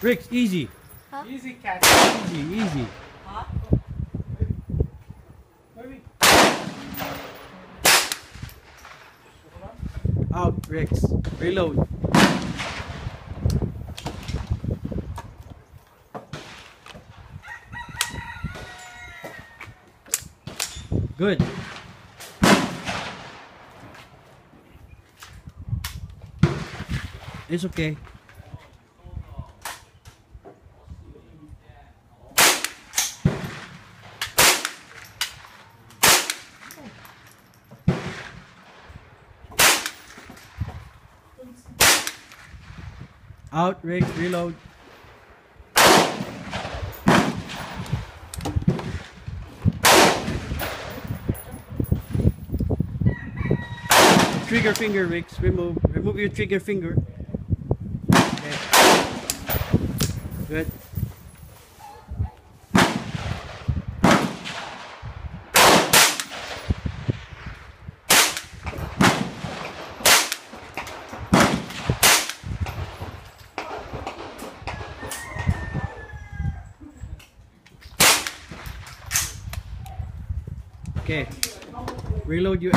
Ricks, easy. Easy catch. Easy, easy. Huh? Out, Ricks. Reload. Good. It's okay. Out, Rick, reload. Trigger finger, Ricks. Remove. Remove your trigger finger. Okay. Good. Okay, reload your.